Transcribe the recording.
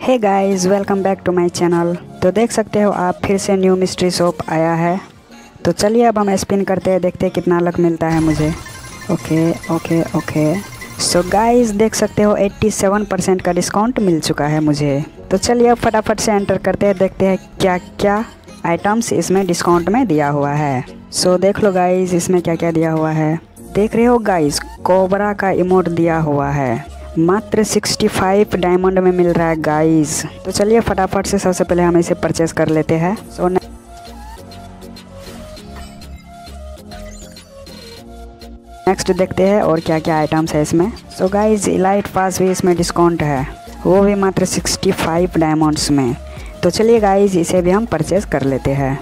Hey guys welcome back to my channel तो देख सकते हो आप फिर से न्यू मिस्ट्री शॉप आया है। तो चलिए अब हम स्पिन करते हैं देखते हैं कितना लक मिलता है मुझे। Okay okay okay so guys देख सकते हो 87 परसेंट का डिस्काउंट मिल चुका है मुझे। तो चलिए अब फटाफट से एंटर करते हैं देखते हैं क्या क्या आइटम्स इसमें डिस्काउंट में दिया हुआ है। सो so, देख लो गाइज़ इसमें क्या क्या दिया हुआ है। देख रहे हो गाइज़ कोबरा का इमोट दिया हुआ है। मात्र 65 डायमंड में मिल रहा है गाइस तो चलिए फटाफट से सबसे पहले हम इसे परचेस कर लेते हैं. सो नेक्स्ट देखते हैं और क्या क्या आइटम्स है इसमें. सो गाइज़ इलाइट पास भी इसमें डिस्काउंट है. वो भी मात्र 65 डायमंड्स में. तो चलिए गाइज़ इसे भी हम परचेस कर लेते हैं.